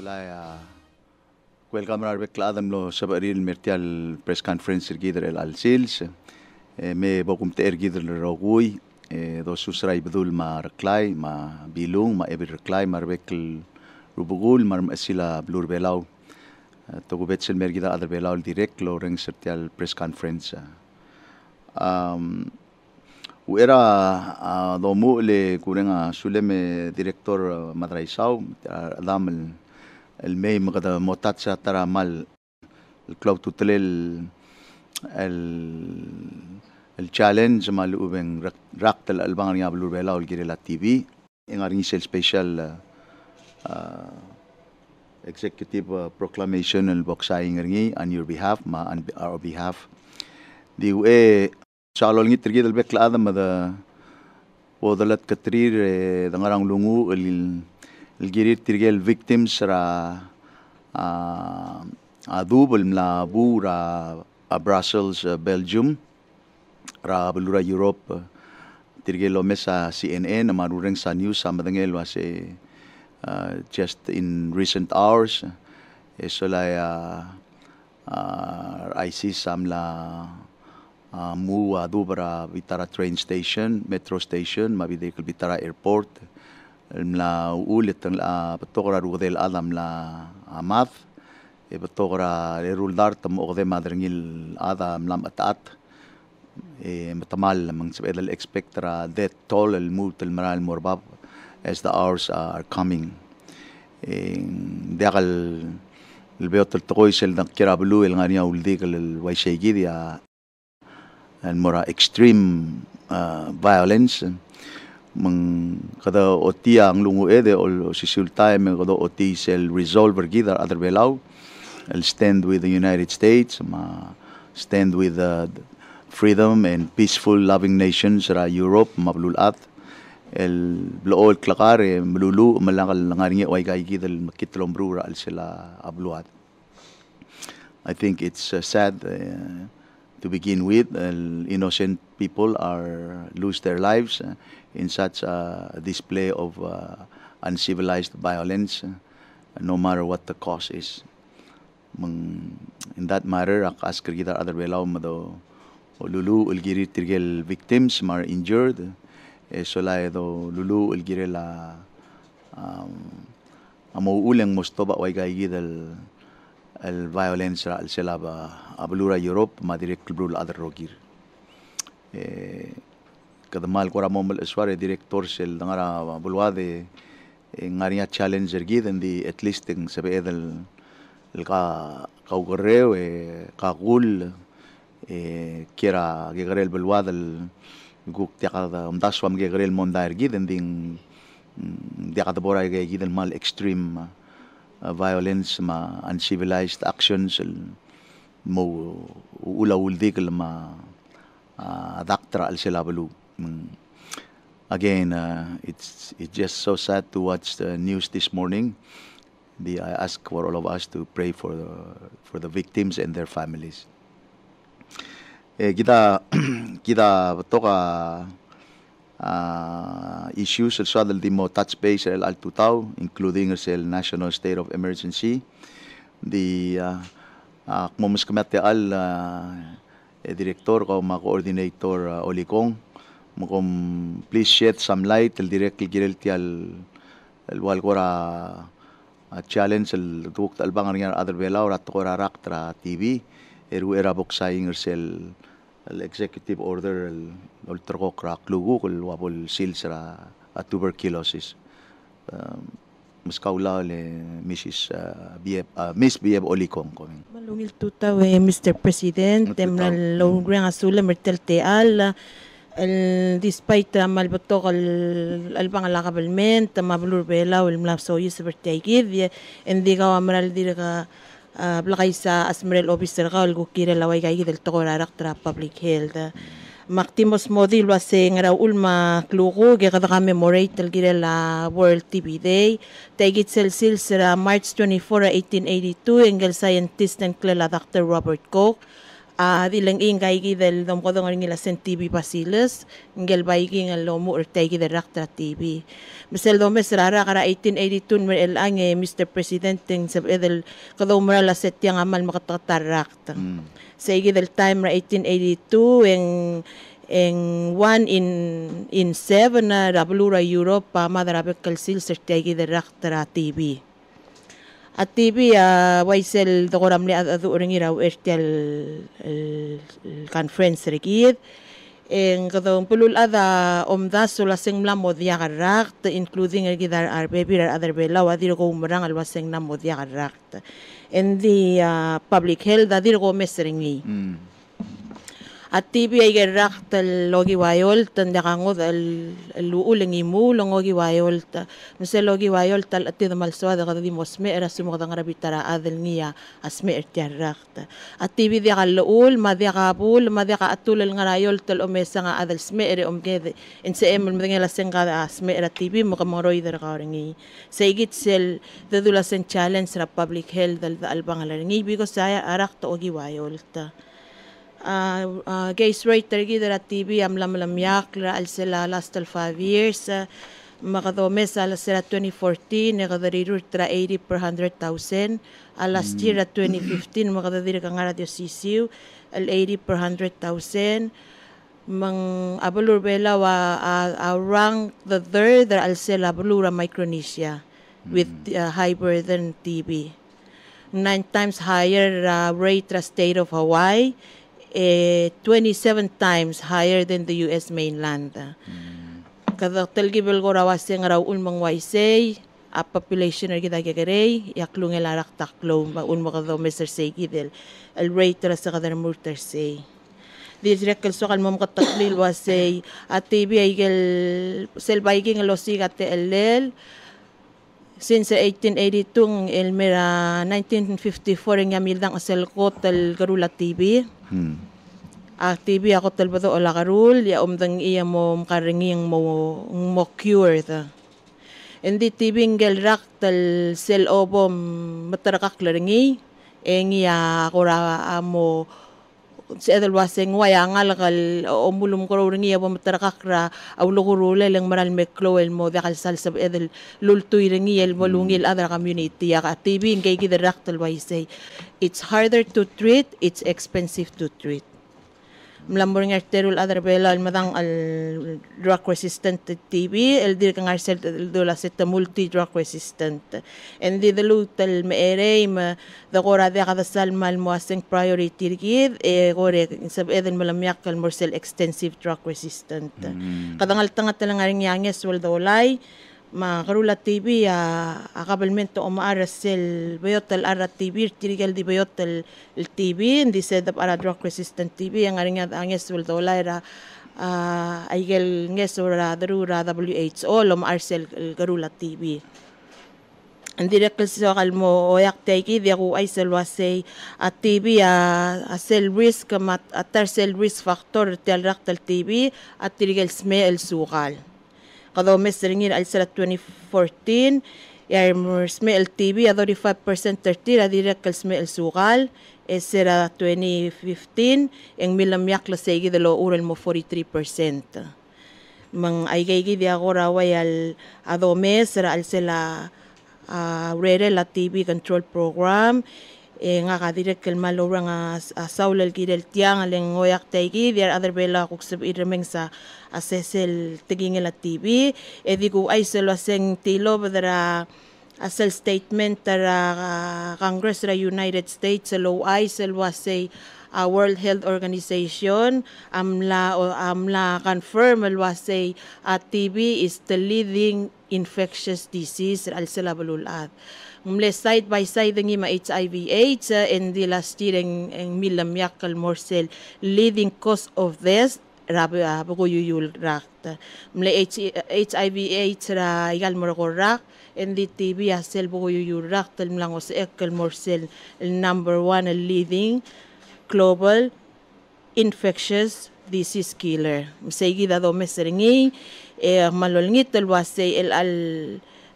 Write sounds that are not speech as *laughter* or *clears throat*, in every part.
Solaya welcome rar bek adam lo sabaril mertial press conference gider el al sils me bokum ter gider lo rogui. Do susrai bedul ma reklai ma bilung ma ebi reklai mar bek rubugul mar sila blur belau. To go betsel mer gida adar belau direct lo reng sertial press conference um Uera uh, do mu le kurenga suleme director madraisau adam المي مغدا موتاتشا ترى مال الكلوب توتليل ال التشالنج مال أوبن راقت الألبانيا بلوربيلا والجيري لا تي في. انغار نيشيل سبيشال اكزيكتيف بروكلاميشن البوكساي انغرني إن يور بيهاف آه، ما ان اور بيهاف دي و اي شالول ني تريد البكل آدم ذا ودلت كتري دنگرانغ لونغو الجرير تلقى الفيكتيمز را أدوب الملابو را براسلز بلجيوم را بلورا يوروب تلقى لو مسا سي ان ان ما رورeng sa news sa madangel was a uh, just in recent hours eso la uh, uh, I see some la uh, mu adubra Vitara train station metro station mabidekal Vitara airport la ulit la betokra rudel adam la amath e betokra erul tam orde madringil adam lam atat e matamal mang sabel expectra det toll el mut el maral morbab as the hours are coming. e degal el beot el toy sel dan kira blu el ngania uldik el waishagidia el mora extreme uh, violence mang kada otia ang lungu ede o sisultae me kada oti sel resolve gidar other belau el stand with the United States ma stand with the freedom and peaceful loving nations ra Europe mablulat el blool klakare mlulu malakal langaringi way kay gidal makitlom brura al sila abluat. I think it's uh, sad uh, to begin with uh, innocent people are lose their lives uh, in such a display of uh, uncivilized violence, uh, no matter what the cause is. In that matter, ak askar kita other belaw mo do lulu ulgiri tirgel victims mar injured eh solay do lulu ulgiri la um, amo ulang mosto ba way gay gidal el violence ra al sila ba ablura Europe madirek blul other rogir eh kadamal ko ramo mal esware director sel dangara bulwade ngaria challenger giden di at least ng sabi edel ka kaugarreo e kagul e kira gegarel bulwadal guk tiaka da umdaswam gegarel mondair giden ding tiaka da boray giden mal extreme uh, violence ma uncivilized actions mo ula uldik ma uh, adaktra al sila balu again, uh, it's it's just so sad to watch the news this morning. The, I ask for all of us to pray for the for the victims and their families. Kita kita toka uh, issues sa dal mo touch base el altutao including el national state of emergency the uh, uh, kumamus kamete al uh, director ko ma coordinator uh, Olikong Mukom please shed some light el direct el al el wal gora challenge el duk al bangar ngar other bela ora to ora rak tra TV eru era boxing sel el executive order el ol troko krak lugu kul wabol sils ra tuberculosis um, mas kaula le Mrs. Uh, Bieb, uh, Miss Bieb Olikong ko. Malungil tutaw eh, Mr. President, temna lo grang asula mertel despite malbatok alpang alaka balment mablur bela wal mlapso yus bertaikid indi ka amral dir ka ah, blakaisa asmrel officer ka wal gukira lawai kai del tokor arak tra public health Martimos Modi lo hace en la Ulma Klugu, que cada memorate el que la World TV Day. Taigit el sil será March 24, 1882, en el scientist en la Dr. Robert Koch a dilang ingay gi del dom ko dong ngila sen TV pasiles ngel bai gi ngal lo mu urtay gi del rakta TV misel dom mes rara kara 1882 mer el ange Mr. President ting sab edel kado mura la set yang amal makatatarakt igi del time ra 1882 en en one in in seven na rabulura Europe pa madarabe kalsil sa tigi del rakta TV at TV uh, waisel dokoram li adu uring iraw ertial conference rigid en kadong pulul ada omda sula sing mla modya garak including el gidar arbe bir other bela wadir ko umrang al waseng na modya garak en the uh, public health adir ko mesringi Mm. At TV ay gerak tal logi wayol tan dakangod al luuling imu longogi wayol ta mse logi wayol tal ati damal so ada kada di mosme era sumo kada ngarabitara adel ngiya asme ertiarak ta at TV di kal luul ma di kabul ma di ka atul al ngarayol tal umesa nga adel sme ere umgede en se emul mdengela senga asme era TV mo kamoroy der karingi sa igit sel dadula sen challenge ra public health dal albang alaringi because saya arak to ogi wayol ta uh, uh, case rate tergi dara TV am lam lam yak la al sela last al 5 years uh, makadomes al sela 2014 nakadariru tra 80 per 100,000 al last year at 2015 makadadir ka nga radio sisiu al 80 per 100,000 mang abalur bela wa uh, uh, rank the third al sela abalura Micronesia with uh, high burden TB nine times higher uh, rate ra state of Hawaii, eh, 27 times higher than the U.S. mainland. Kada talgibel ko rawasi nga raw ulmang waisay, a population er kita kagare, yaklung elarak taklo, ba ulma ka daw Mr. Segi del, el rate ra sa kadar murter say. Di direk kal sokal mom kataklil wasay, at TV ay gel, selbayging losi kate elel, since 1882 el mera 1954 nga mildang asel ko tal garula TV Mm. a TV ako tal bato ola karul ya umdang iya mo karinging mo mo cure ta. Hindi TV ngel rak tal sel obom matarakak laringi. Engi ya ako ra amo si edel waseng waya ngal kal omulum ko ringi abo matarakak ra awlo ko rule lang maral meklo el mo dakal sal sab edel lultuy ringi el molungil other community ya ka TV ngay gidarak tal waisay it's harder to treat it's expensive to treat Mlambor ng arterul other bela al madang al drug resistant TB el dir kang arsel dola set multi drug resistant. And di the tal meere ma the gora de kada sal mal mo aseng priority gid e gore sab eden malamyak kal morsel extensive drug resistant kadangal tangat lang aring yanges wal dolay ma karula TV a akabalmento o maaras sel bayot al ara TV tirigal di bayot al el TV hindi set up ara drug resistant TV ang aring anges wal dolay ra uh, aigel nges ora darura WHO lom arsel el karula TV hindi rin kasi sakal mo oyak teki di ako ay selwasay at TV a, a cell risk mat atar cell risk factor tel raktal TV at tirigal sme el sukal Kada mes ringin al sala 2014 yar sme el TV a 35% tertira direct kal sme el sukal esera 2015 ang milam yak la segi de lo ural mo 43% mang ay gay di ako raway al ado mes ra al sala uh, rere la TV control program e nga ka direk kel malora nga asaul el kirel tiang aleng ngoyak taigi der other bela kuk sab iremeng sa asesel tiging la TV e di ko ay selo seng tilo badara asel statement tara uh, Congress ra United States lo ay selo say uh, World Health Organization amla amla confirm say uh, TB is the leading infectious disease al sila balulat mle side by side ng ima HIV AIDS uh, and the last year ang, ang milam yakal morsel leading cause of death rabi uh, buko yuyul rak mle HIV AIDS ra igal mo ko rak and the TB asel buko yuyul rak tal mlang ekal morsel number one leading global infectious disease killer. Gida do meseringi, eh, malolngit el wasay el al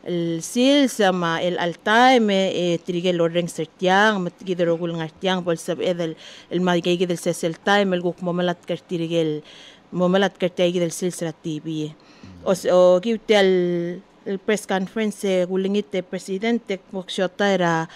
el sil sama el altaime e trige lo reng sertiang mat gider ogul ngartiang bol sab edel el magay gidel sesel time el guk momalat kartirigel momalat kartay gidel sil sa TV o o giute al el press conference eh, gulingit e presidente moksyota era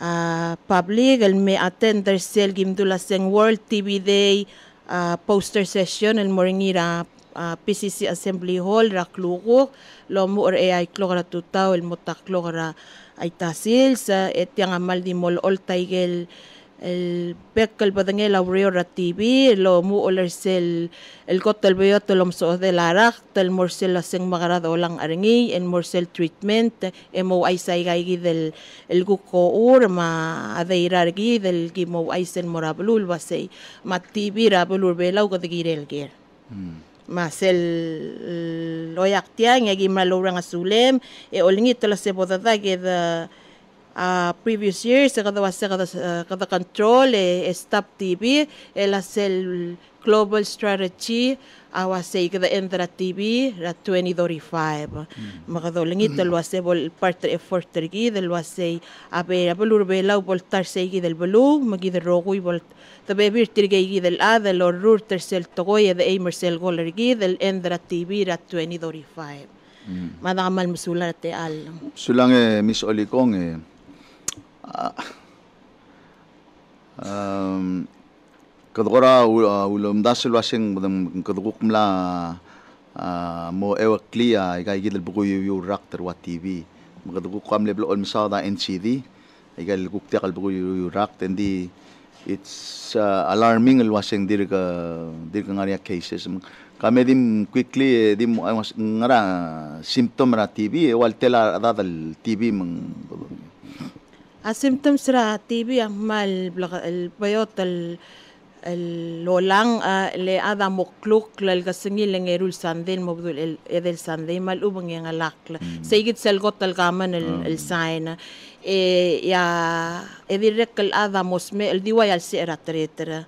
uh, public el me attender sel gimdula seng World TV Day uh, poster session el moringira uh, PCC Assembly Hall ra klugo. Lo mo or ay klogara tutaw el motak klogara ay tasil sa et yang amal di mol ol taigel el pekal badangel aureo ra TV lo mo oler sel el kotel beyo telom so de larak. Tel morsel la seng magarado lang arengi en morsel treatment e mo ay say gay del el guko ur ma adeirar gi del gi mo ay sen morablul basay. Ma TV ra bulur belaw ko de girel ger mas el loyak tiang yagi malurang asulem e olingi tala se bodada ge the uh, previous years sa kada wasa kada kada control e stop TV el el global strategy awa se kada endra TV ra 2035 makado lingi tala wasa bol part effort tergi del wasa abe abulur bela bol tar se gi del belu magi del rogui bol tabe bir tirge gi del a del orrur tersel togoy de emersel goler gi del endra TV ra 2035 Madamal musula te al. Sulang eh, Miss Olikong eh, ah, um, kadokora uh, ulom dasul wasing badam kadokuk mla uh, mo ewa klia ikay gidal buku yu yu rak terwa TV makadokuk kam level on sa da NCD ikay guk tiakal buku yu rak tendi it's uh, alarming el wasing dir ka dir ka ngaria cases. Kami dim quickly dim mas- ngara symptom ra eh, wal tela adal TV mang A symptoms ra TB ang mal el bayot el el lolang ah, le ada mokluk lal kasingil ang erul sandin mo budul el edel sandin mal ubang yang alak sayigit sel got al kaman el el sign e ya edirek el ada mosme el diwa al se era tretra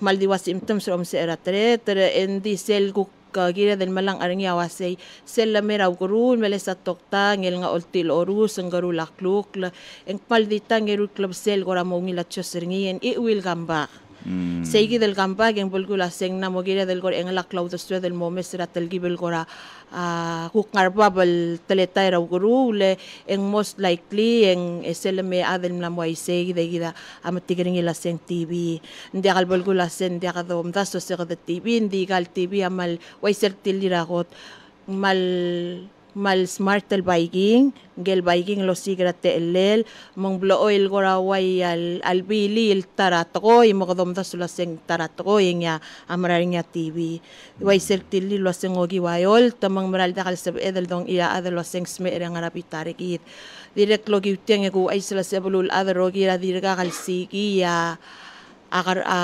mal diwa symptoms rom se era tretra endi sel guk kagira del malang arang yawa say sella mera gurul mele sa tokta ngel nga oltil orus ang garu lakluk la ang paldita ngeru club sel gora mo ngila chosringien i will gamba mm, Seigi del gamba gen bulgula seng na mogira del gor ang laklaw dos del momes ra tel gibel gora a kukngar babal teleta ra gurule ang most likely ang esel me adel na mo ay segi de gida amatigiring ila seng TV ndi akal bulgula sen ndi akadom daso se kada TV ndi gal TV amal way ser tilira got mal mal smart el biking gel biking lo sigra te elel mong blo oil gora way al al bili el taratko y mo kodom da sula seng taratko yang ya amraring ya TV way ser tilli lo seng ogi wayol tamang maral da kal sab edel dong iya adel lo seng sme erang arapitare kit direct lo gi tiang ko ay sebulul adel rogi ra dirga kal sigi ya akar a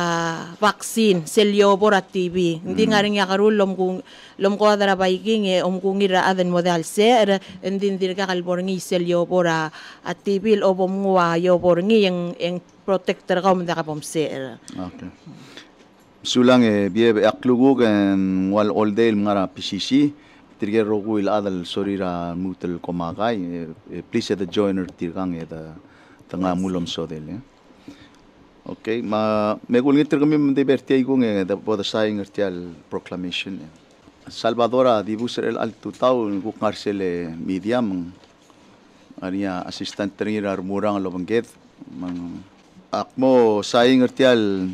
vaccine selyobor at TB. Hindi nga rin yakarul lom kung lom ko adara biking e om kung ira aden model ser hindi hindi ka kalbor ngi selyobor at TB o bom ngwa yobor ngi yang yang protector ka umda ka ser. Okay. Sulang eh biye aklugug en wal day ngara PCC tirge rogu il adal sorira mutel komakay eh, eh, please the joiner tirgang eh da tanga mulom so del eh. Okay, ma megul ngitir kami mendiberti ay kung eh da boda saying ngertial proclamation eh. Salvadora dibuser el alto tao kuk ngarsel eh, media mang Aria assistant trainer murang lobangget mang akmo saying ngertial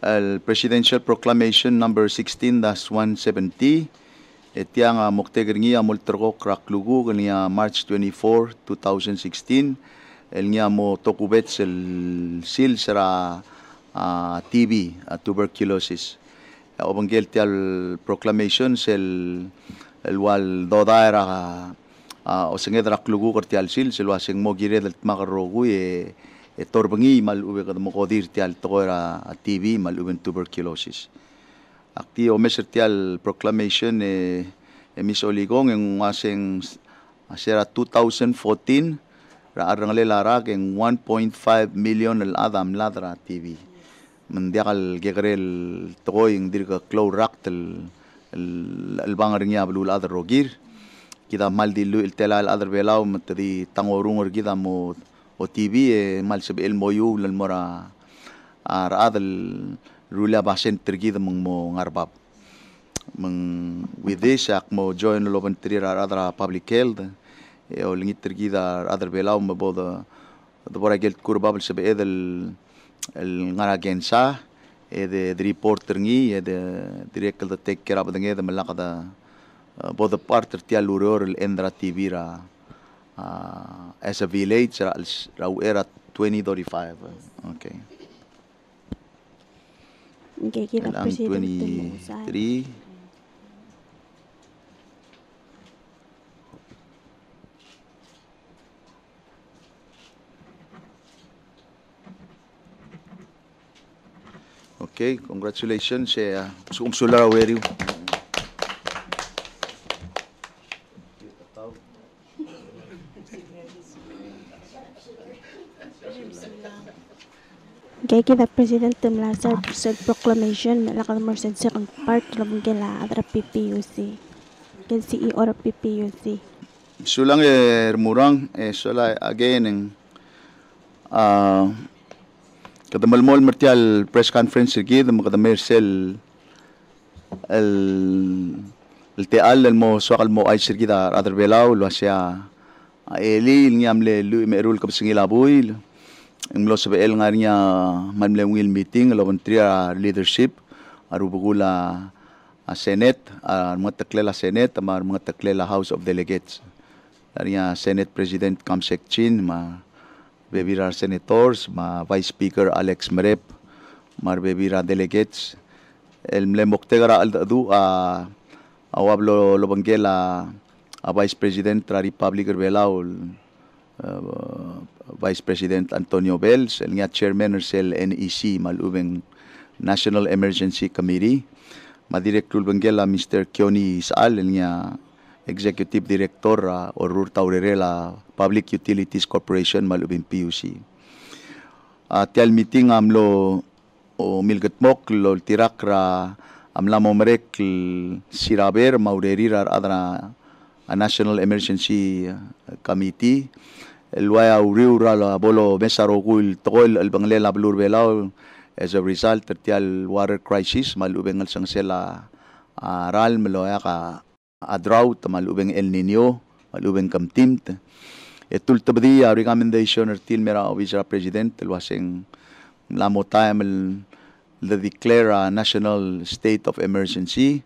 el presidential proclamation number 16-170 etiang uh, moktegerngi amol terko kraklugu kania March 24 2016 el nya mo tokubet sel sil sera uh, TB tuberculosis. Obanggel tial proclamation sel el wal dodaera uh, o sengedra klugu kortial sil sel waseng mo del makarogu e e torbangi mal ube kad mo tial toera TB mal ube tuberculosis. Akti o meser tial proclamation e e mis oligong en waseng asera 2014 ra arang le lara en 1.5 million el adam ladra TV mendiakal gegrel toy ng dirga clow raktel el el bangaring ya blul adar rogir kita mal di lu il tela al adar belau matri tangorungor kita mo o TV e mal sabi el moyu lan mora ar adal rula basen tergi mong mo ngarbab mong with this ak mo join lo ban tri ar adra public health e o lingi tergi da adar belau mo boda da bora gel kurbab sabi edel el ngara gensa e de reporter ngi e de direct da take care of da ngi da malaka da both the part of tia luror el endra tibira uh, as a village ra ra era 2035 okay Okay, kita ang presidente mo sa 23 Okay, congratulations. Eh, uh, sumsula weri. Okay, kita presidente mo sa sa proclamation malakal mo sa second part labong kila adra PPUC. Ken CEO ra PPUC. Sulang eh murang eh sula again ng ah kadamalmol martial press conference sige da makadamir sel el el teal el mo swakal mo ay sige da other belaw lo siya eli ngam le lu merul kap singila buil ang lo sa el nga niya manmle wil meeting lo tria leadership aru bugula a Senate, a mga taklela Senate, mga taklela House of Delegates. Ariya Senate President Kamsek Chin, ma bebira senators, ma Vice Speaker Alex Merep, mar bebira delegates. El mlemok tegara al dadu a awablo lobanggela a Vice President Republic Belao, uh, Vice President Antonio Bells, el nga chairman sel NEC malubeng National Emergency Committee. Madirektul Benggela Mr. Kioni Saal el nga Executive Director uh, Orur Taurerela Public Utilities Corporation malubing PUC. Uh, meeting amlo o milgatmok lo tirak ra amla momerek siraber maurerir adra a National Emergency uh, Committee el waya uriu ra la bolo mesaro kul tokol al banglela blur belao as a result tertial water crisis malubeng al sang sela uh, ral meloya ka a drought malubeng El Nino malubeng kamtimt etul tabdi a recommendation ertil mera obisra president el waseng lamo time el le declare a national state of emergency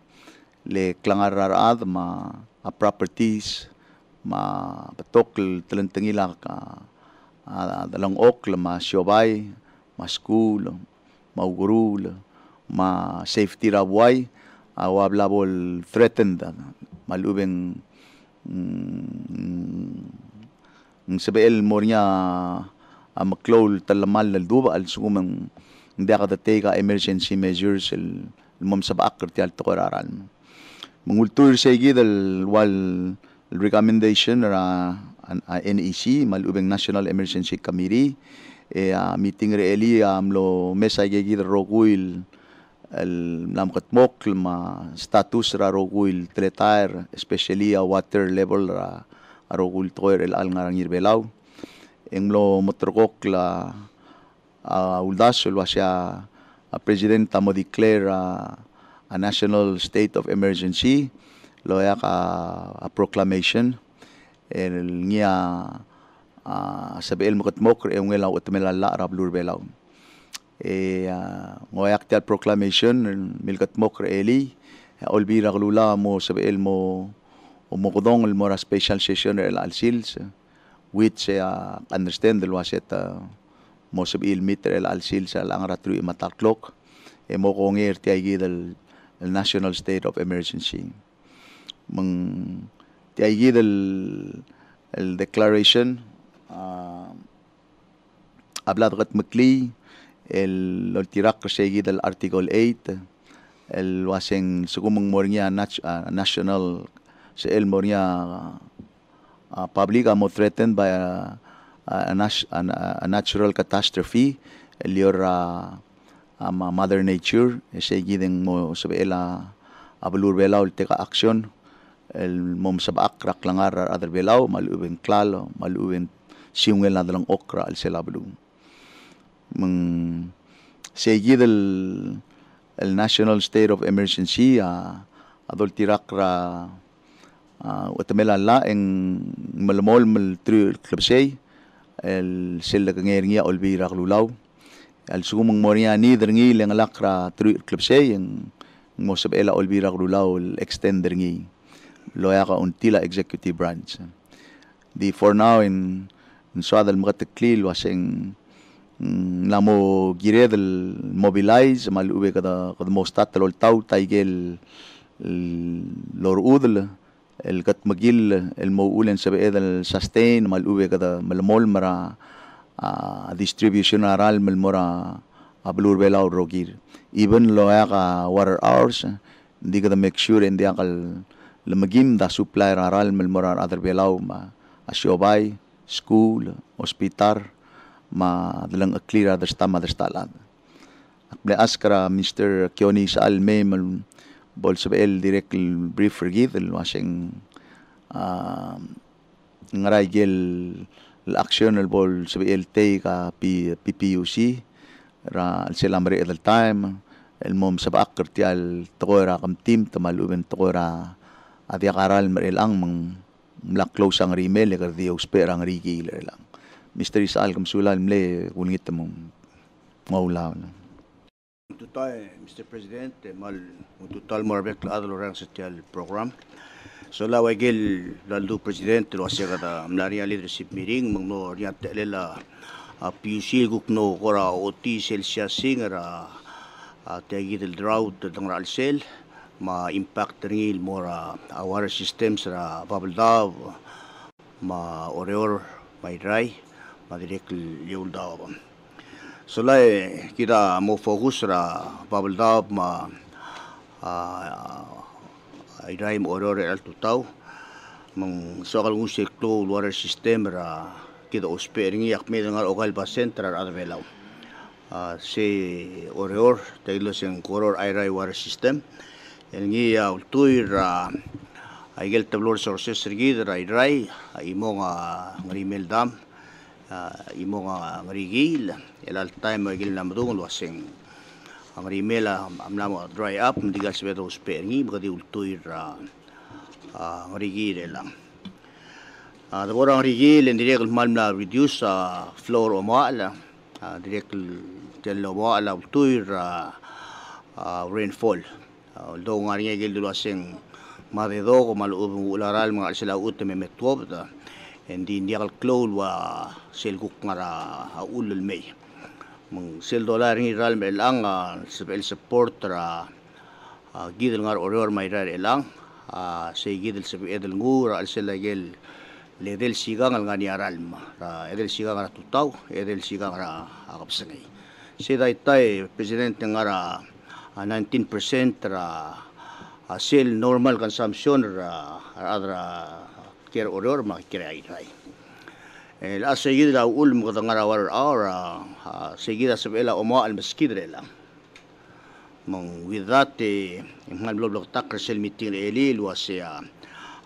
le klangararad ma a properties ma patok talentangila ka dalang ok ma siobay ma school maugurul ma safety rabuay awab labol threatened malubeng mm, sabel mo niya uh, maklol talamal na duba al sumang hindi ka datay emergency measures el mom sa baak kertial to kararan mangultur sa igidal wal recommendation ra NEC malubeng National Emergency Committee. E uh, meeting reeli amlo mesa gigi roguil el namkat mok ma status ra roguil tretar especially a water level ra roguil toer el al ngarang irbelaw englo motrokok la uh, uldas lo siya a president mo declare uh, a national state of emergency. Lo ya ka a proclamation. El ngia uh, sabiel mo katmok e ngelaw at melala rab lurbelaw e uh, ngoyak tal proclamation milkat mok eli. Olbira glula mo sabiel mo umukudong el mora special session el alsils which uh, understand el waset mo sabiel meter el alsils al angratru mataklok e mo ko ngir ti ay el, el national state of emergency. Mang ti ay el, el declaration uh, hablado kat makli el el tirak seguid el article 8 el waseng sugumang mornya uh, national sa el mornya uh, public amo threatened by a, a, a, a natural catastrophe. El your uh, um, mother nature seguideng mo sa ela abulur bela ul teka action el mom sabak rak langar ar adar belaw maluwen klalo maluwen siungel na dalang okra al selablu meng seguid el el national state of emergency a adol tirak ra uh, utamela la en malmol mal tru klubsay el sel kangeria olbi rak lulaw al sumong moria ni derngi leng lakra tru klubsay en mo sabela olbi rak lulaw el extender ngi loya ka untila executive branch. Di for now in in suadal mga teklil waseng namo gire del mobilize mal ube kada kada mostat lol tau taigel lor udel el kat magil el mo ulen sa el sustain mal ube kada malmol mara a distribution aral mal mora ablur belaw rogir. Even lo ka water hours hindi kada make sure hindi akal lamagim da supply aral mal mora other belaw ma asyobay school hospital ma dalang clear others tama others talad Akble askara Mr. Kioni sa alme mal bol sa el direct brief forgive el wasing uh, ngaray gel l'action el bol sa el te ka PPUC ra sila mari at time el mom sa baakar ti al tokora kam team tamaluben tokora at yakaral maril ang mang mlak close ang rimel ya kardi usper ang rigiler lang Mr. Isal kam sulal mle kuningit mo maulaw na Total, Mr. President, mal un total morbek la adlo rang social program. So la wagil laldu president lo asya kata mlaria leadership meeting mangno riat lela a PUC gukno kora OT Celsius singera a tegi del drought dang ral sel ma impact ringil mora a water systems ra dove ma oreor may dry ma direct liul daw So lai kita mo fokus ra bubble dab ma ay rai mo orore al tutaw mang sokal ngu sekto water system ra kita ospering yak me ngar okal ba center ar advelaw se oreor taylo sing koror ay rai water system el ngi ya ultuy ra ay gel tablor sources rigid ra ay rai ay mo nga ngrimel dam uh, imo nga ngrigil elal time magil na madung wasing. Ang rimela am namo dry up ndigal sa beto spengi bagadi ultoy ra. Uh, ngrigil lang uh, the borang rigil and direct mal na reduce uh, floor o maala uh, direct telo maala ultoy ra. Uh, rainfall. Uh, although nga rin gil dulasing madedo ko maluubong ularal mga sila ut me metwob ta hindi hindi akal klol wa selguk nga ra ulul may mang sel dolar ngi ral me lang uh, el support ra uh, gidel ngar oror may rar elang uh, say gidel sa edel ngur al sel gel ledel sigang al ngani aral ma edel sigang ra tutaw edel sigang ra akapsangay si tay president nga ra uh, 19% ra sel normal consumption ra ra kira oror makikira itay. Eh, la seguida la ul mo kadang arawar ara seguida sa bela omo al maskidre lang. Mong eh imhan blog blog tak resel meeting eli luwa siya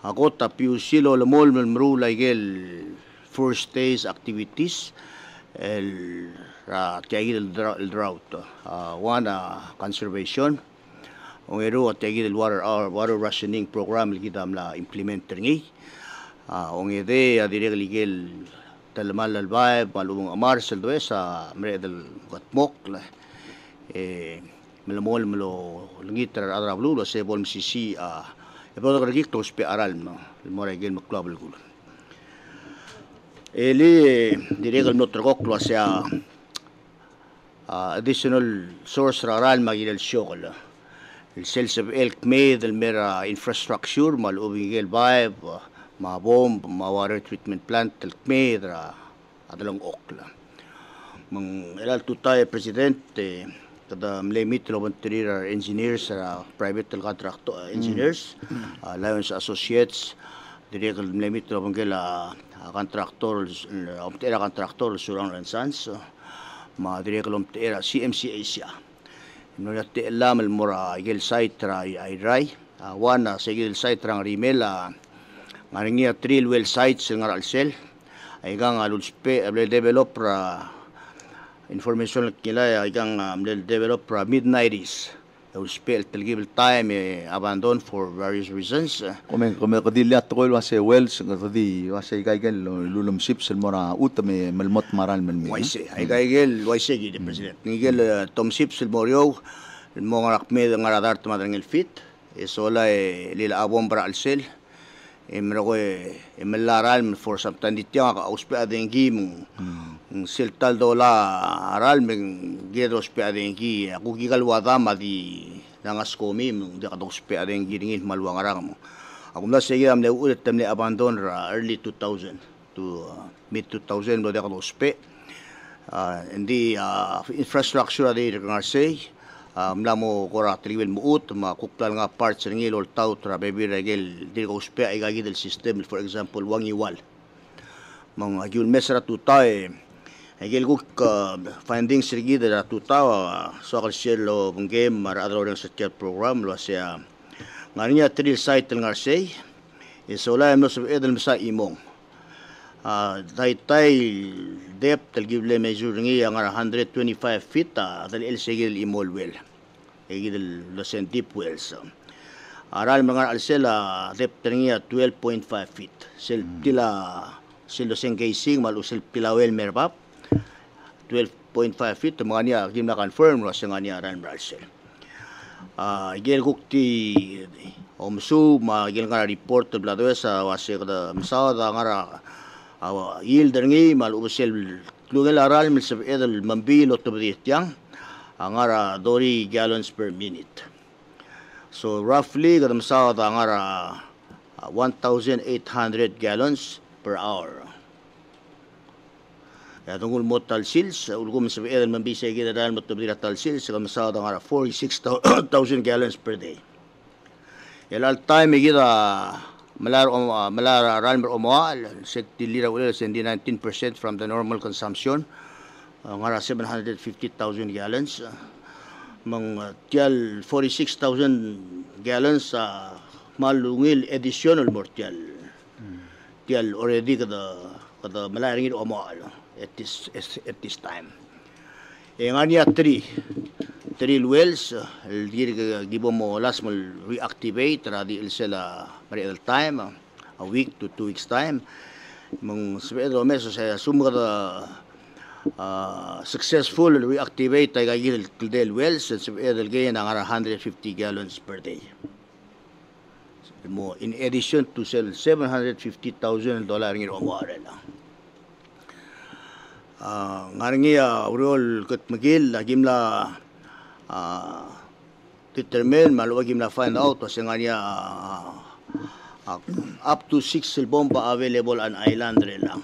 ako ta piu silo lamol melmru laigel first days activities el ra tiagil el drought uh, conservation ang ero at tiagil water our water rationing program kita la implementer ngi uh, ong ide adire ligel talmal albay malumong amar sa doe sa mredel gatmok la eh melamol melo langit ter adra blulo se bol msisi a e bodo gragik to spe aral no mora gel maklabel gul eli dire gal notro koklo sa additional source raral magil el elk made el mera infrastructure mal ubigel vibe mga bomb, water treatment plant, talkmedra, adalang okla. Mang elal tutay presidente, kada mlemit lo bantirira engineers sa private contractor uh, engineers, mm. uh, Lions Associates, dire kal mlemit lo bangela uh, contractor, umtera contractor surang uh, mga dire kal umtera CMC Asia. No yate lam el mora igel site ra ay ray uh, uh, sa gidil site rang rimel uh, ngaring niya trill well sites nga alsel ay gang uh, lunspe uh, develop ra information kila ay gang um, develop ra mid-90s Ulspe tilgibil time eh, abandon for various reasons Kome kome kadi liat ko wase wells kadi wase gaigen lulum ships mora utame malmot maral men mi. Waise, ay kaigel, waise gidi president. Ngigel uh, tom sip sil morio, mo nga rakme nga radar tumadang el fit. E sola e lila abon para alsel. E mero ko e e melaral for some tanditya ka auspe adengi mong mm. siltal dola aral meng gedo auspe adengi aku gigal wada madi nangas komi mong di ka auspe adengi ringil maluang arang mo. Ako na sige am ne ulit tamne abandon ra early 2000 to uh, mid 2000 do di ka auspe. Uh, hindi uh, infrastructure adi nga say um, namo kora triwel muut ma kuktal nga parts ng ilol tau tra baby regel di ko uspe ay gagi del system. For example wangiwal mga yun mesra tuta eh Egel kuk uh, findings sirgi da tuta uh, so kal shelo ng game mar adro ng sa program lo siya. Ngarinya trill site ng arsay isola mo sa edel sa imong. Uh, tay depth tal gible measure ngi ang 125 feet uh, dal el segil imol well egil los deep wells aral mga alsela depth ngi 12.5 feet. Sel tila sel los casing mal usel pilawel merbap 12.5 feet mga niya gim na confirm lo sa niya aral mga alsel uh, igel kukti omsu ma igel nga report blado sa wase kada misaw da nga awa yield ngi mal usel klugel aral mil sa edel mambilo to yang angara dori gallons per minute. So roughly kadam sa da angara uh, 1800 gallons per hour. Tungkol mo talsils ulgum sa edel mambisa gida dal mo to talsils kadam sa da angara 46000 *coughs* gallons per day. Yalal time gida malar om uh, malar ralmer omoal set dilira ulit 19% from the normal consumption uh, ngara 750,000 gallons uh, mang tial 46,000 gallons sa uh, malungil additional mortial tial. Already kada kada malaring omoal at this at this time. E ngania 3 three wells uh, dir gibo mo last mo reactivate radi il sila mari el time uh, a week to two weeks time. Mong sabido meso sa sumga da uh, successful reactivate tay gagil del wells sa sabido gain ang 150 gallons per day. Mo in addition to sell 750,000 dollar ngir omare lang uh, ngaringi uh, urol kat magil lagim la uh, determine maluwag na find out kasi nga niya uh, uh, up to 6 bomba available on island lang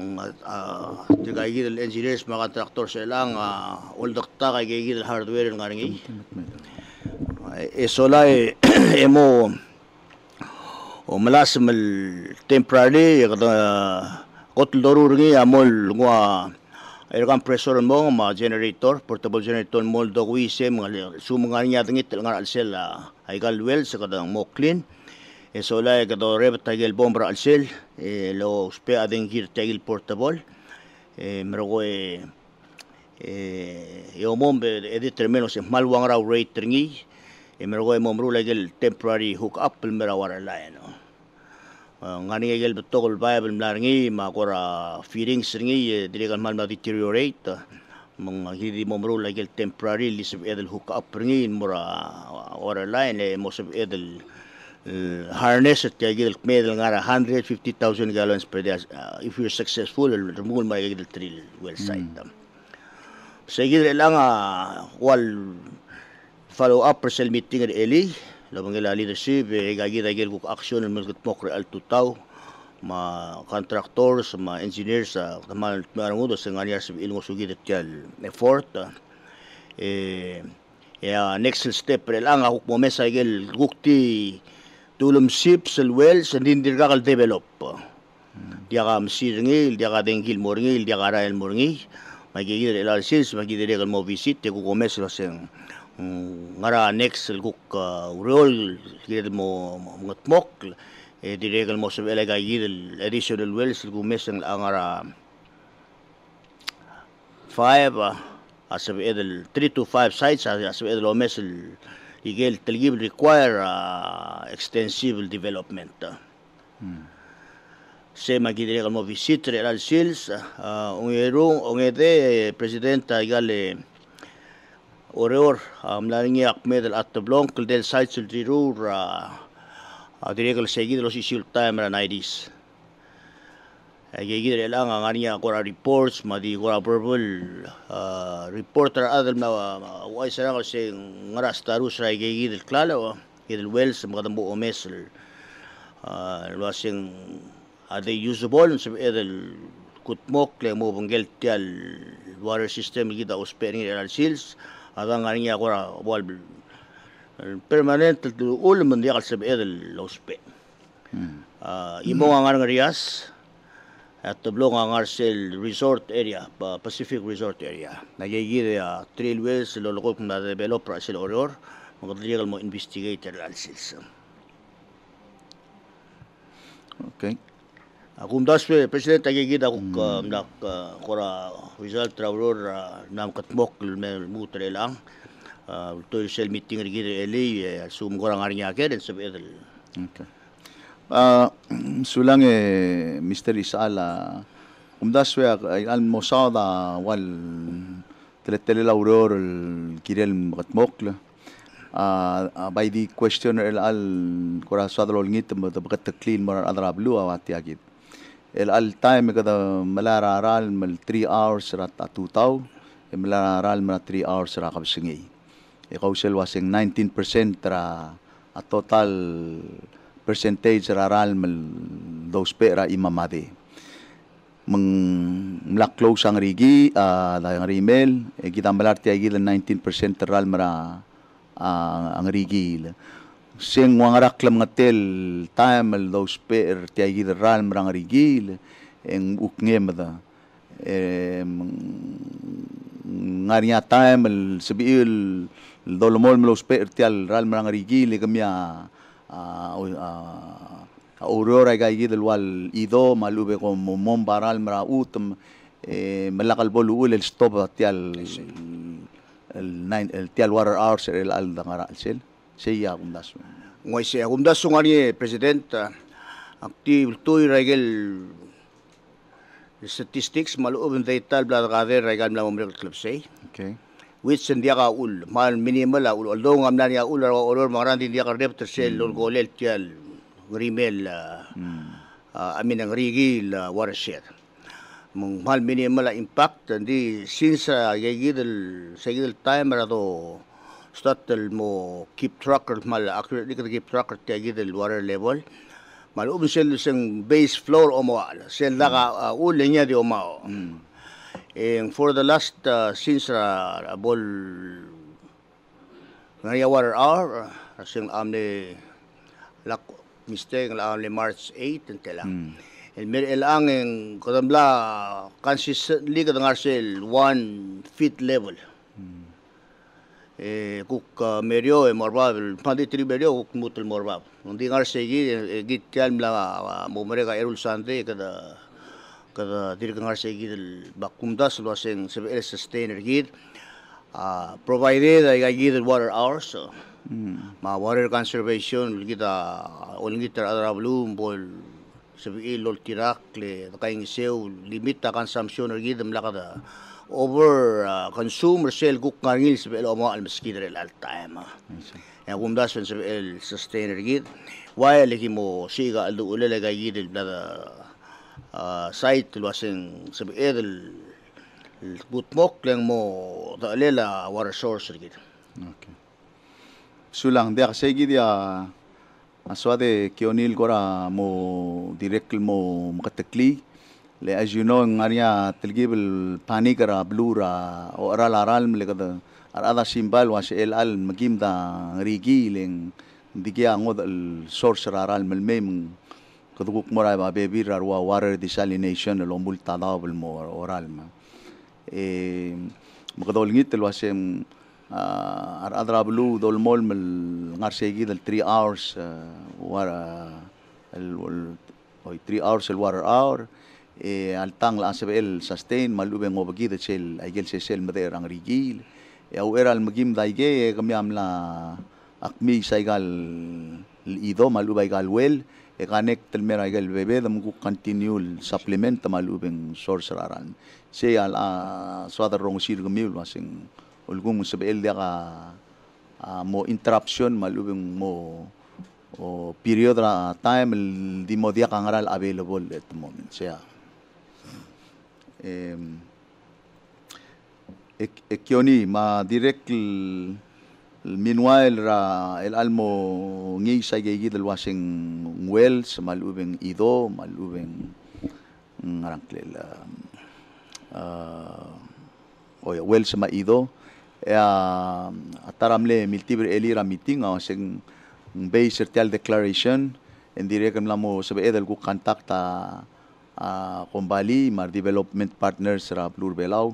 mga uh, tigay engineers mga traktor sa lang uh, all dokta kay gigil hardware nga rin eh sola eh *clears throat* emo o malas mal temporary kada kotl dorur ngi amol ngwa air compressor mo ma generator portable generator mo do wise mga sumunga niya dingit nga alsel ay gal well sa kadang mo clean e so la kado rev tagel bombra alsel e lo spe ading gir tagel portable e mero e e yo mombe e determino se malwang raw rate ngi e mero e momru lagel temporary hook up mera wara line no. Ngani ngel betokol bible mlaringi makora feeding seringi dire kan mal ma deteriorate mong hindi mo mro like temporary lisab edel hook up ringi mura or line eh mo sab edel harness at kaya gil medal nga 150,000 gallons per day. Uh, if you're successful remove ma gil trill well site mm. sa gil lang uh, wal follow up per cell meeting at Eli labang ila leadership eh gagi gil kuk action ng mga mokre al tutaw ma contractors ma engineers sa uh, kamal marangudo sa nganyar sa ilmo sugid at yal effort uh, eh ya next step lang ako mo mesa gil gukti tulum ship sa well sa dindir ka kal develop. Dia ka msirngil dia ka dengil morngil dia ka rael morngil magigil ilal sis magigil kal mo visit te ko mes sa Mm, ngara next guk uh, role gid mo mga tmok. E diregal mo sa elega gid additional wells gu mesang angara 5 uh, asab edel 3 to 5 sites asab edel o mesel igel telgib require uh, extensive development uh. se magidire mo visitere al sils uh, ungero ungede presidenta igale oreor um, laringi akmed al atablong del sites del tirur uh, uh, diregal seguido los isul timer naidis gigir lang ang anya kora reports madi kora verbal uh, reporter adal na uh, wai sarang kasi ngaras tarus ray gigir klalo gigir well sa mga dambu omesel uh, wasing ade usable sa edel kutmok le mo banggel tial water system kita ospering al sils adang anya kora wal permanent ulam man diakal sa edel lospe uh, imo nga nga rias at tablong ang Arcel Resort Area, pa- Pacific Resort Area. Nagigiri uh, trailways, lulukot na developer Arcel Orior, magkataligal mo investigator Arcel. Okay. Kung das pe, President, nagigida ko uh, nak uh, kora result travelor uh, nam katmok mutre lang. Uh, to sel meeting rigiri eli, uh, sum korang arinya ke, dan sabi edel. Okay. Ah, sulang eh Mr. Isala umdas we al mosada wal teletele lauror el kirel makatmok ah by the questioner el al kora sadrol ngit mo the bakat clean mar adra blue awat yagit el al time kada malara aral mal 3 hours rat atutaw e malara aral mal 3 hours ra kabsingi e kausel wasing 19% ra a total percentage raral dos pera imamade meng mlak close ang rigi uh, ang rimel e kita malar ti agil 19% ral mara ah, ang rigi. Sing wang raklam ngatel time dos per ti agil ral mara ang rigi en ukngem da eh, ngariya time sabiil dolomol melos per ti al ral mara ang rigi kamya uh, uh, gay gidel wal ido malube ko momom baral mara utum eh, malakal bolu ul el stop tial el nine el tial water hours el al dangara sel siya kum das Ngoy siya, kung das nga ni President, uh, aktiv tuy regel statistics maloob ang data blada kader regel na umrek club say. okay which hindi ka ul. Mal minimal la ul. Although ngam na niya ul or or mga ran hindi ka repter sel ul golel tial rimel uh, uh, amin ang rigil watershed mong mal minimal la impact hindi since gigidel sa gigidel time ra to statel mo keep tracker mal accurate keep tracker tiya gigidel water level. Mal ubin sel sing base floor o mo sel da ka uh, ul niya di o mao And for the last uh, since uh, bol ngaya water hour uh, sing amne lak mistake la amne March 8 until lang. And mer elang ang kadamla consistently kadang arsel one feet level. Eh kuk uh, merio e morbab pandi tri merio kuk mutul morbab. Undi ngar segi eh, git kalm la uh, mo mere ka erul sante kada kada diri kangar sa gid bakumdas lo sing el sustainer gid. Uh, provided ay gid water hours so ma water conservation kita uling kita adra bloom bol sa ilol tirak le kaing sew limit ta consumption gid mlakada over uh, consumer sale guk ngangil sa el mo al maskidre al time ya kumdas sa el sustainer gid. Why lagi mo siga al ulele gid blada آه، سايت الواسين سبقير البوت موك لين مو تقليل وارا شورس رجيد شو لأن ديخ سيجي ديا أسوأ دي كيونيل غورا مو ديريك المو مقتكلي لي. as you know ngaria تلجيب البانيكرا بلورا أو رال رال ملكد ارادا سيمبال واش إل أل مقيم دا ريجي لين ديكيا غود السورس رال ملميم water desalination lo multa daw mo oral ma. Eh makadol ngit lo asem uh, ar adra blu dol mol mel ngar segi del 3 hours uh, war el, el, el 3 hours el water hour e altang la SBL sustain malube ngo bagi de sel aigel se sel mede rang rigil. E au era al magim daige kami amla akmi saigal ido maluba igal e kanek tel mera igal bebe dam ku continue supplement malubeng source raran se al a swada rong sir gami wasing ulgum SBL dia ka ah, mo interruption malubeng mo o period ra time di mo dia kangaral available at the moment siya. Em ek- ekioni ma direct meanwhile ra el almo ngi sa gigi del wasing wells malubeng ido malubeng ngarang klel uh, o ya wells ma ido. Ya ataramle miltibre elira meeting ang sing base certial declaration en direkam lamo sabe edel ku kontakta uh, kumbali mar development partners ra plur belaw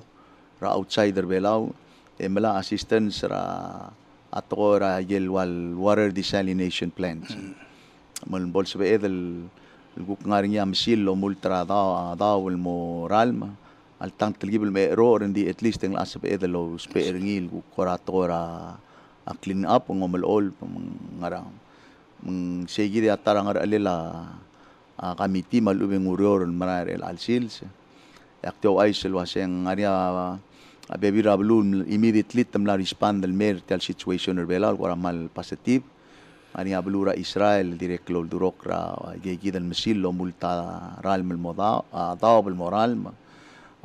ra outsider belaw e mala assistance ra atko ra yel wal water desalination plants mal bol sabe edel guk ngaring yam sil lo multra da da wal mo ralma. Al tang tilgibel me error di at least ang asap edel lo spe erngil guk korato ra a clean up ng omal all ngarang mong segi di atara ngar alila a kamiti malubeng urior marar el alsils yakto ay sel waseng ngaria a bebi rablun immediately tamla respond del mer tal situation er belal wala mal positive ani ablura Israel direct lo durok ra gegi del misil lo multa ral mel moda daw bel moral.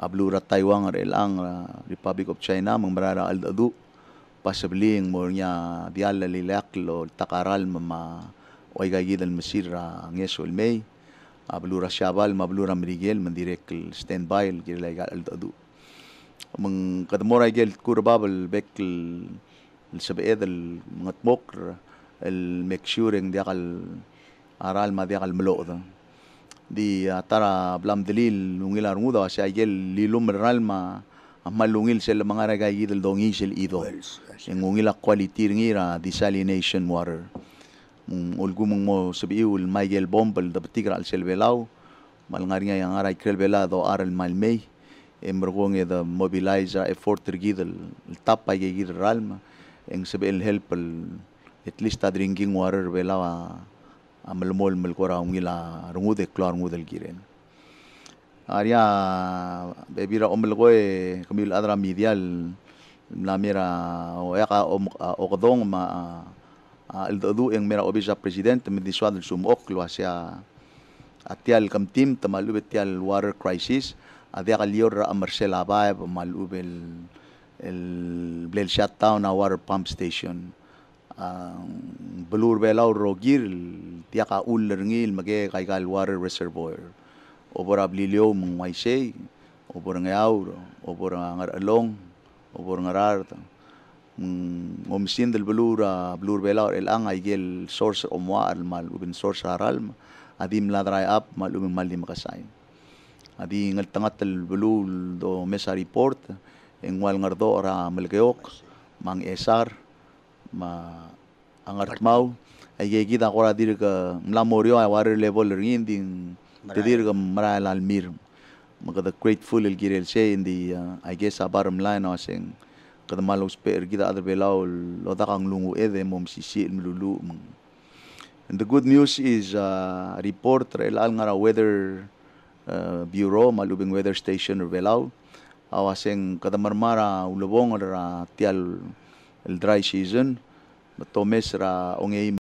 Ablura Taiwan ar elang Republic of China mang marara al dadu. Pasabling mo niya diala lilak lo takaral mama oy gagi del misir ra ngeso el may ablura Shabal mablura Miguel mandirek el standby el girlay al dadu bek el sabeed el ngatmok el make sure ng diakal aral ma diakal melo da. Di uh, tara blam delil lungil armuda si agel lilum ral ma malungil sel mga ragay del dongi sel ido. Yung ungil a quality ngira desalination water. Mung ulgumong mo sabiul Michael Bombel da batigra al sel belaw mal nga nga yang aray krel belado aral malmay emrgong da mobilizer effort tergidel tap ay gigil ralma. Ang sabiel help at least a drinking water belaw a malmol malkora ungila rungude klar ngudel giren. Arya bebira omel ko eh kamil adra medial namira o yaka o kodong ma el dodu ang mera obisa president mi diswad sumok lo siya atial kam team tamalu betial water crisis adia kalior a Marcel Abay malubel el blel shutdown a water pump station. Ang belur belaw rogir tiaka uller ngil mage kaigal water reservoir. Obor ablilio mong waisay obor ngayaw obor ngar along obor ngarar ngomsin del belura blur belaw el ang aigel source omwa al mal ubin source haral adim la dry up mal ubin mal di makasay adi ngal tangat el belul do mesa report engwal ngardo ora malgeok mang esar ma angat mau. Ay kita kora dir ka mlamorio ay water level rin din tidir ka maral almir. Magada grateful el girel say in the uh, I guess a bottom line was saying kada malos per kita other belaw lo da kang lungu ede mom sisi mlulu and the good news is uh, report rel al ngara weather uh, bureau malubing weather station or belaw awaseng kada marmara ulobong ra tial el dry season. Matomes ra ongay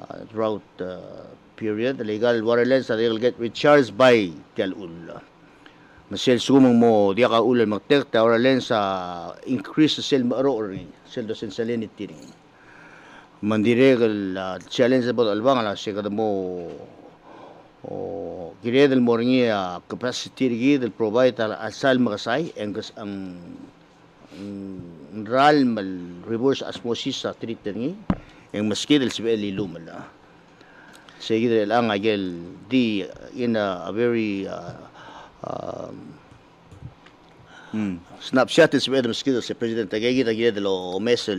uh, drought uh, period, the legal that they will get recharged by Tialul. Masel sumang mo dia ka ulan magtek ta water lens sa increase sa sel maaro rin sel do sen salinity rin. Mandire kal uh, challenge about albang ala siya mo o gire del morngia capacity ri del provide al asal makasay ang ang ral mal reverse osmosis sa treated ni ang maski del sibel lumal na sige del ang agel di in a, a very uh, um, Hmm. snapshot is with maski del president agay kita gire del o mesel.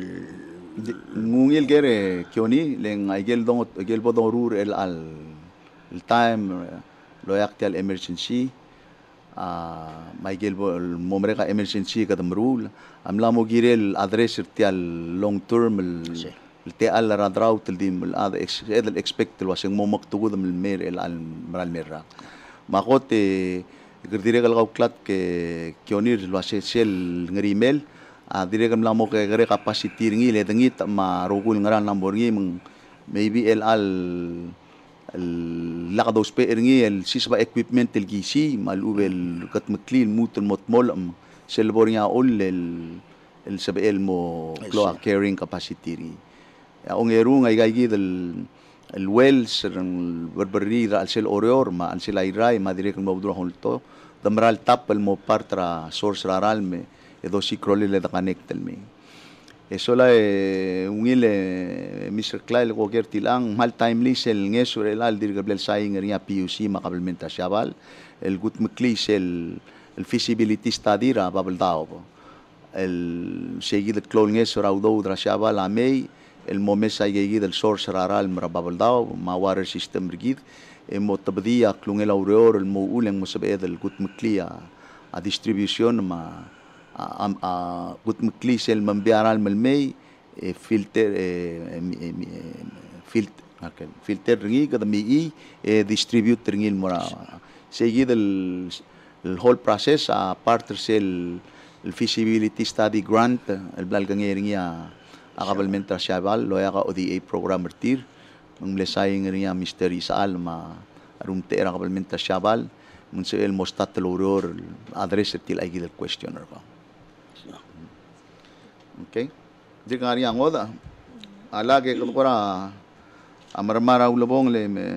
Di- ngungil kere kioni leng aigel dong aigel bo dong rur el al el time eh, loyak tial emergency. Ah maigel bo el momre ka emergency ka rule amla mo girel address tial long term el Si. el te al ra drought el dim el ad ex el expect el waseng mo maktugud el mer el al maral merra makote gerdire kal klat ke kionir lo se sel ngerimel a dire kam lamo ke gere capacity ngi le dengi ta ma rogul ngaran nambor ngi meng maybe el al laqdos pe ngi el sisba equipment el gisi mal ubel kat maklil mut el motmol am sel bornya ol el el sabe el mo cloak carrying capacity ri ong eru ngai gai del el wells ang berberi al sel orior ma al sel airai ma dire kam mabdro holto damral tap el mo partra source raral me edo si kroli le da connect el me eso la ungil eh, Mr. Clay ko ker tilang mal timely sel ngesur el al dir gablel saying ria PUC makabelmenta syabal el gut mekli sel el feasibility study ra babel dao el seguid el clol ngesur au do dra syabal amei el momesa yegid el source raral mra babel dao ma water system rigid e mo tabdia klungel aureor el mo uleng mo sabe el gut mekli a, a distribution ma a, a, a gut mekli sel mambiaral melmei e filter e, e, e, e filter okay. filter ringi kada mi i e distribute ringi mora seguid el el whole process a part sel el feasibility study grant el blalgang ringi a akabalmentar syabal lo ya ka ODA program ertir ang lesaying ringi a mystery sa alma arumte era akabalmentar syabal mun se el mostat el auror address til ay gidel questioner pa Okay. Di ka rin ang oda. Alage ko kora amarmara ulabong le me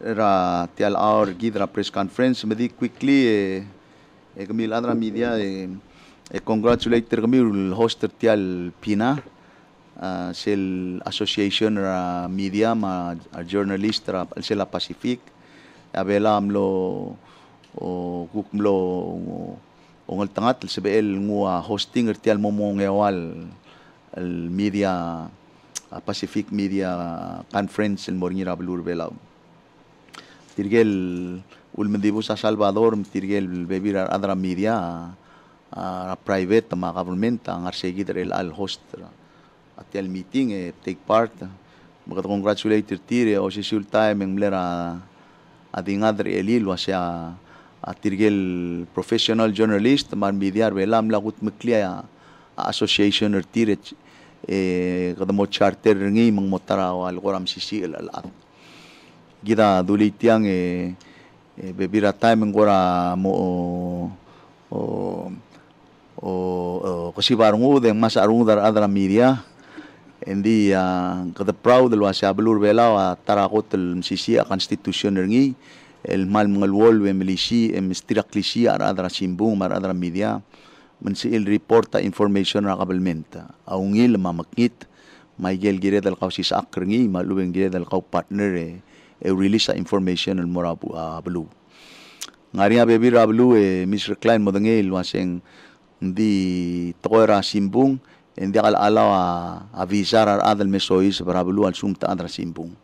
ra tial hour gidra press conference me di quickly e e kami ladra media e e congratulate ter kami ul hoster tial pina. Ah, sel association ra media ma a journalist ra sila Pacific. Abela amlo o kukmlo ongol tangat sebel ngua hosting ertial momong ewal el media ah, Pacific Media Conference el morngira belur belaw tirgel ulmendibo sa Salvador tirgel bebir adra media ah, private ma government ang arsegi el al host at el meeting eh, take part. Magat congratulate tire o si sul time ng mlera ading adre elil wa siya at tirgel professional journalist man media belam lagut meklia association er tire eh kada mo charter ngi mang motara wal koram sisi al al gida duli tiang e e bebira time ngora mo o o o, o kasi barang u deng mas arung dar adra media. Hindi uh, kada proud lo sa belur bela wa tarakot el sisi a constitution ngi el mal mga wol we milisi em stira klisi ar adra simbung mar adra media. Man si il reporta information ra kabelmenta aungil mamakit may gel gire dal kaw si sa akrengi maluweng gire dal kaw partner e, e release sa information el morabu blue ngari nga bebi rablu e Mr. Klein modangil waseng hindi tokoy simbung hindi akal alaw a avisar ar adal mesois barablu al sumta adra simbung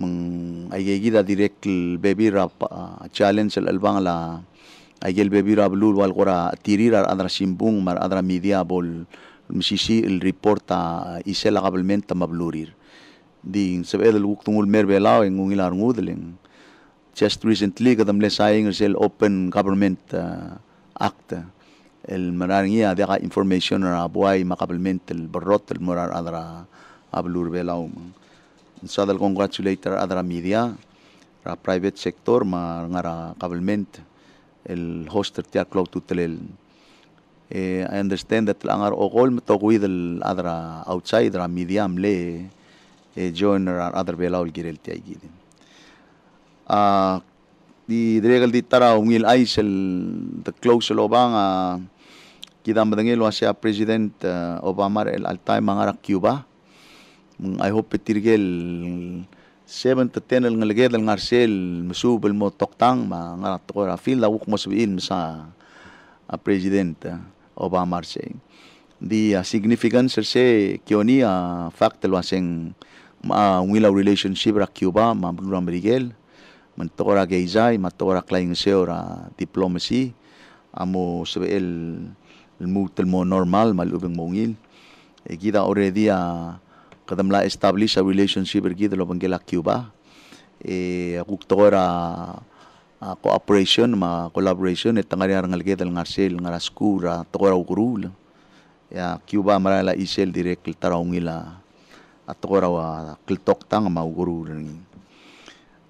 mang ay gida direct bebi rap uh, challenge el albang la ay gel bebi rablu wal kora tirir ar adra simbung mar adra media bol misisi el reporta isela kabelmenta mablurir di sabi el wuktungul merbelaw en ungilar ngudling just recently kadam le saying sel open government uh, act el marangia de ka information na buhay makabelment el barrot el morar adra ablur belaw sadal congratulate ra adra media ra private sector ma ngara government el hoster tia cloud tutelel. Eh, I understand that langar okol matokwi del adra outside ra media le eh, join ra adra belaw girel tia gidin ah di dregal di tara ungil ay sel the close lobang uh, kita madangil wa siya President uh, Obama el altay mga Cuba. I hope itirgel 7 to 10 ang ngalagay ng ngarsel masubal mo toktang to ko feel la wuk sabihin sa uh, President uh, Obama say the uh, significance say kioni uh, fact waseng uh, wilaw relationship ra Cuba ma Miguel man tora geizai ma tora klaing seora diplomacy amo sabi el el mutel mo normal mal ubeng mongil. E kita already a kadam la establish a relationship er kita lo bangela Cuba. E akuk tora a cooperation ma collaboration et tangari arangal el ngarsel ngaraskura tora ukurul ya Cuba marala isel direct taraungila at tora wa kiltok tang ma ukurul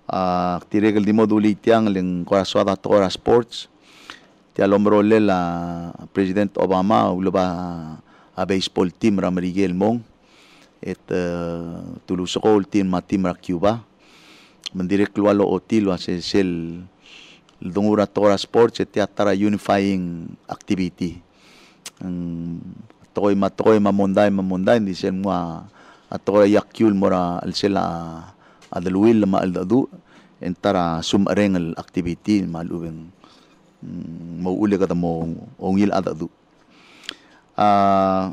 uh, tiregal di moduli tiang ling koraswada tora sports. Ti alomrole la President Obama ulo ba a baseball team ra Miguel Mong. Et uh, tuluso ko team ma team ra Cuba. Mendirek lualo otil wa se sel dungura tora sports et teatara unifying activity. Ang toy matoy mamonday mamonday di sen mo atoy yakyul mora al sela adaluil ma aldadu entara sumarengal activity malubeng mm, mauli kata mo ongil adadu ah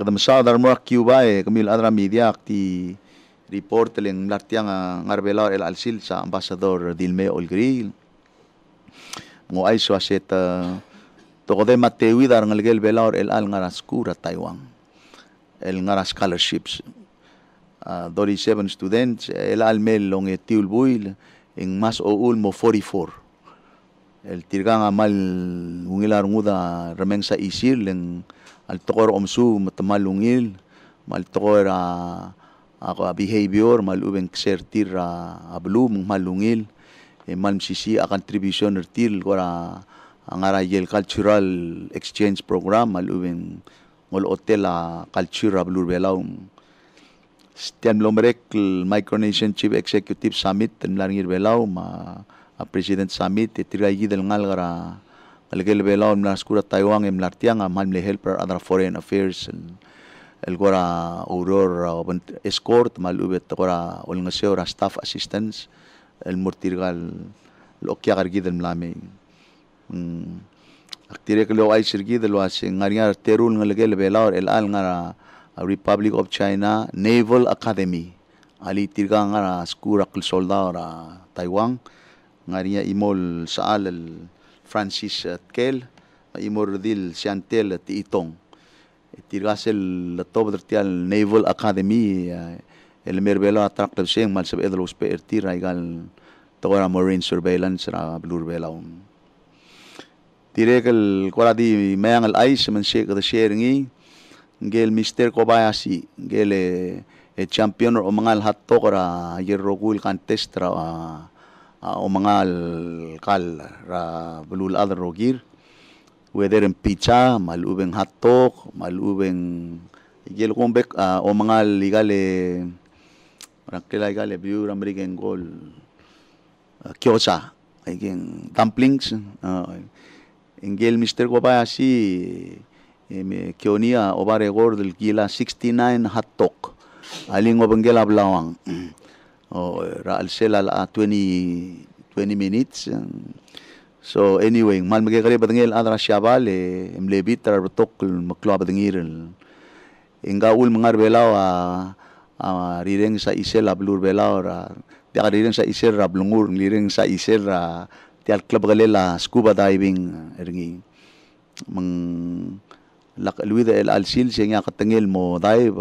kada sa dar mo Cuba eh kamil adra media akti report leng lartiang ngarbela el alsil sa ambassador Dilme Olgril. Mo ay so aset to kode matewi dar ngalgel belor el al ngaraskura Taiwan. El ngara scholarships uh, 37 students el almel long e tiul buil en mas o ulmo 44 el tirgang amal ungilar nguda rameng sa isir leng al tokor omsu matamalungil mal tokor a ako behavior mal ubeng ksertir a ablu malungil e mal sisi a contribution til kora angara yel cultural exchange program mal ubeng ngol hotel a culture ablu belaw Stian Lomerek, Micronesian Chief Executive Summit, Mlaringir Belao, ma a President Summit, itiragi del ngal gara algel belao mla skura Taiwan em lartiang am hamle helper other foreign affairs el gora auror escort mal ubet gora ol ngaseo ra staff assistance el murtirgal lo kya gargi del mlame aktire ke lo ai sirgi del was ngaringar terul ngalgel belao el al ngara Republic of China Naval Academy. Ali tirga nga na skura kul solda ra Taiwan. Ngariya imol saal al Francis Kel imor dil Chantel ti itong. Tirga sel tob tial Naval Academy el merbelo attract seng mal sab edlos pe ertira igal tawara marine surveillance ra blur belaw tirekel kwala di mayang al ice man shake the sharing gel Mr. Kobayashi gel e, e champion o mga lahat to kara yerrogul contest ra uh, uh, o mga kal ra bulul other rogir whether in pizza malubeng hotdog malubeng gel kumbek uh, o mga ligale rakila igale view ramrigen gol uh, kyosa again dumplings uh, ingel Mr. Kobayashi kionia obare gor del gila 69 hatok. Aling obanggela blawang. O *clears throat* ra alsela la 20 20 minutes. So anyway mal magkakali badangil adra syabal eh emlebit tar tok maklo badangir inga ul mangar belaw a rireng sa isel ablur belaw ra dia rireng sa isel ra blungur rireng sa isel ra tial club galela scuba diving eringi mang lak luida el alsil siya katangil mo dive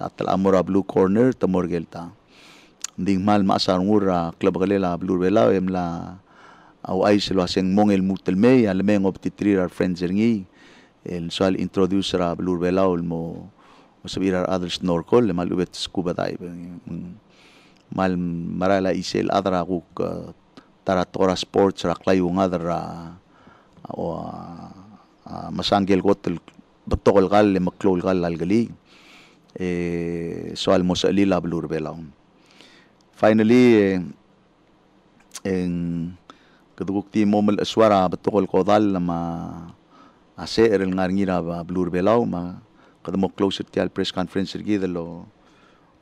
at amora blue corner tamor gelta ding mal maasar ngura club galela blue bela em la au ay selo aseng mongel mutel me alemeng of titrir our friends ngi. El soal introduce ra blue bela mo Masabir ar other snorkel, le mal scuba dive. Mal marala isel adra kuk uh, tara tora sports ra klayu ngadra o uh, masanggel kotel betokol kal le maklol kal algali. Eh, soal mo sa alila blur belawn. Finally, eh, en kaduguk ti mo mal aswara betokol kodal na ma ase erel ngar ngira ba blur belaw ma kadamo close ti al press conference gi dalo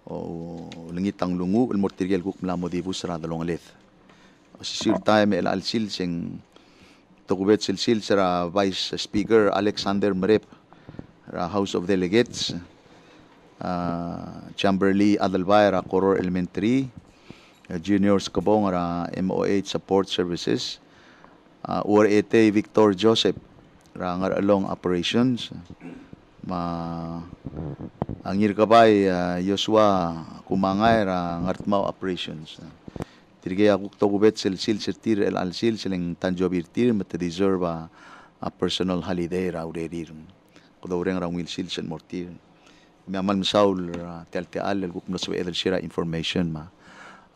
o langitang lungu el mortirgel kuk mla modibu sara dalong alet o si sir sara vice speaker alexander marep ra house of delegates uh, chamberlain adalbay ra koror elementary uh, juniors kabong ra MOH support services uh, ete Victor Joseph ra ngar along operations ma angir kabay uh, Joshua kumangay ra ngartmaw operations tirge akuk to kubet sil sil sirtir el al sil siling tanjobir tir mat deserve a, a personal holiday ra uredir kodoreng ra wil sil sen mortir mi amal misaul tel te al el guk no so edel shira information ma.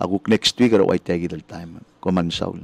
Aguk next week ra wai tagi del time ko man misaul